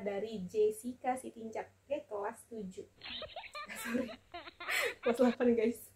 dari Jessica Sitinjak. Oke, kelas 7 Sorry. Kelas 8 guys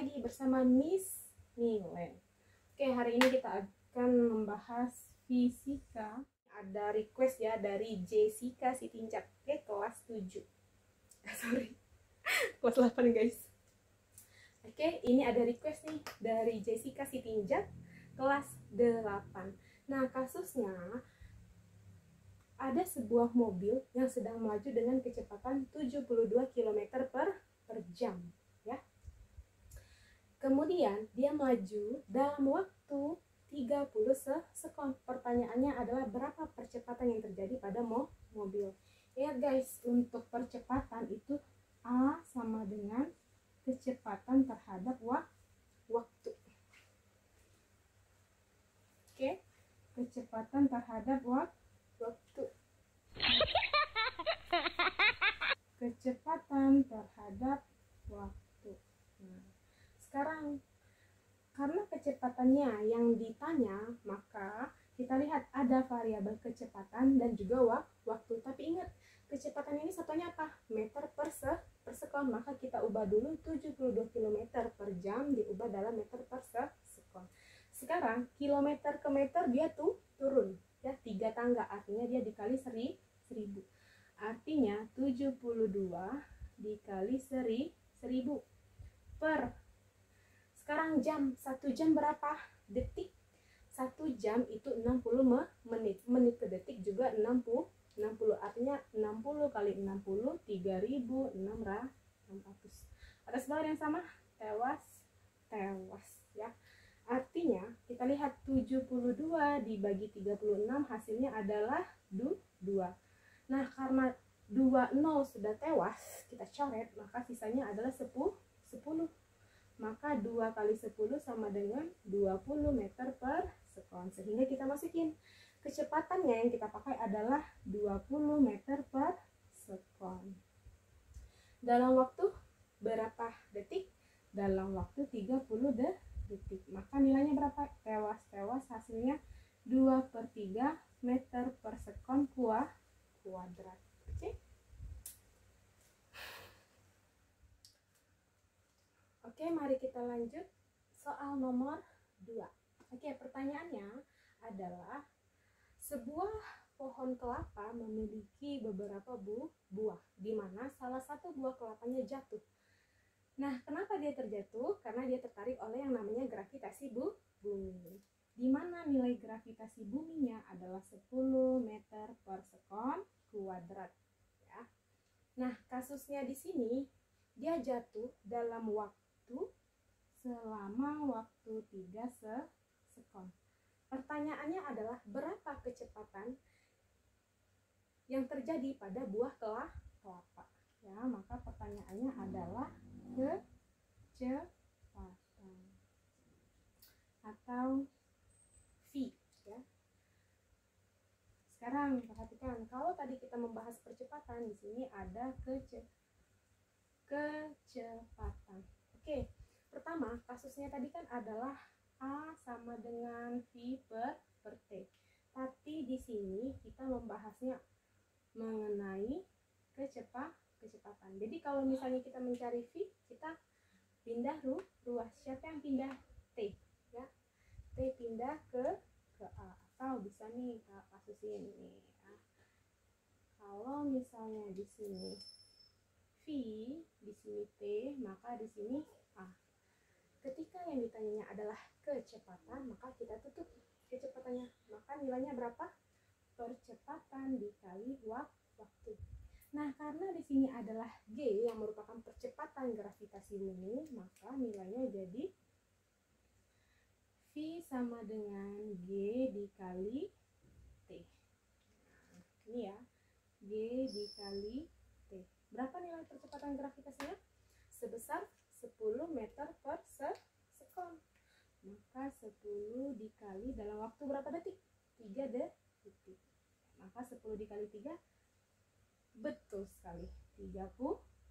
lagi bersama Miss Milen. Oke, hari ini kita akan membahas fisika. Ada request ya dari Jessica Sitinjak. Oke, kelas 7. Sorry. kelas 8 guys. Oke, ini ada request nih dari Jessica Sitinjak kelas 8. Nah, kasusnya ada sebuah mobil yang sedang melaju dengan kecepatan 72 km per, per jam. Kemudian dia melaju dalam waktu 30 se sekon. Pertanyaannya adalah berapa percepatan yang terjadi pada mo mobil. Ya guys, untuk percepatan itu A sama dengan kecepatan terhadap wa waktu. Oke, kecepatan terhadap wa waktu. Kecepatan terhadap waktu. Nah, sekarang karena kecepatannya yang ditanya, maka kita lihat ada variabel kecepatan dan juga wa waktu. Tapi ingat, kecepatan ini satunya apa? Meter per, se per sekon. Maka kita ubah dulu 72 km per jam diubah dalam meter per se sekon. Sekarang kilometer ke meter dia tuh turun ya tiga tangga artinya dia seri, seribu artinya 72 dikali seri, seribu per sekarang jam satu jam berapa detik satu jam itu 60 menit menit ke detik juga 60 60 artinya 60 kali 60 3600 ada sebagian yang sama tewas tewas ya Artinya, kita lihat 72 dibagi 36 hasilnya adalah 2. Nah, karena 20 sudah tewas, kita coret, maka sisanya adalah 10. 10. Maka 2 kali 10 sama dengan 20 meter per sekon. Sehingga kita masukin kecepatannya yang kita pakai adalah 20 meter per sekon. Dalam waktu berapa detik? Dalam waktu 30 detik detik maka nilainya berapa tewas-tewas hasilnya 2 per 3 meter per sekon kuah kuadrat oke oke mari kita lanjut soal nomor 2 oke pertanyaannya adalah sebuah pohon kelapa memiliki beberapa bu buah di mana salah satu buah kelapanya jatuh Nah, kenapa dia terjatuh? Karena dia tertarik oleh yang namanya gravitasi bu bumi. Di mana nilai gravitasi buminya adalah 10 meter per sekon kuadrat. Ya. Nah, kasusnya di sini dia jatuh dalam waktu selama waktu 3 se sekon. Pertanyaannya adalah berapa kecepatan yang terjadi pada buah kelapa? Ya, maka pertanyaannya adalah kecepatan atau V ya. Sekarang perhatikan kalau tadi kita membahas percepatan di sini ada kece kecepatan. Oke, pertama kasusnya tadi kan adalah A sama dengan V per, per T. Tapi di sini kita membahasnya mengenai kecepatan kecepatan. Jadi kalau misalnya kita mencari V, kita pindah ru ruas. Siapa yang pindah T? Ya, T pindah ke ke A atau bisa nih kasus ini. Ya. Kalau misalnya di sini V, di maka di sini A. Ketika yang ditanyanya adalah kecepatan, maka kita tutup kecepatannya. Maka nilainya berapa? Percepatan dikali waktu. Nah, karena di sini adalah G yang merupakan percepatan gravitasi bumi, maka nilainya jadi V sama dengan G dikali T. Nah, ini ya, G dikali T. Berapa nilai percepatan gravitasinya? Sebesar 10 meter per sekon. Maka 10 dikali dalam waktu berapa detik? 3 detik. Maka 10 dikali 3 betul sekali 30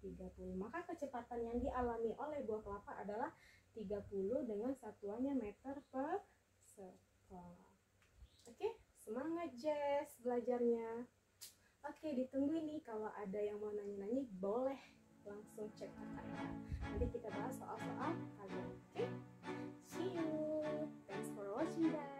30. Maka kecepatan yang dialami oleh buah kelapa adalah 30 dengan satuannya meter per sekon. Oke, semangat Jess belajarnya. Oke, ditunggu nih kalau ada yang mau nanya-nanya boleh langsung cek kakaknya nanti kita bahas soal-soal kalian oke? Okay? see you. Thanks for watching guys.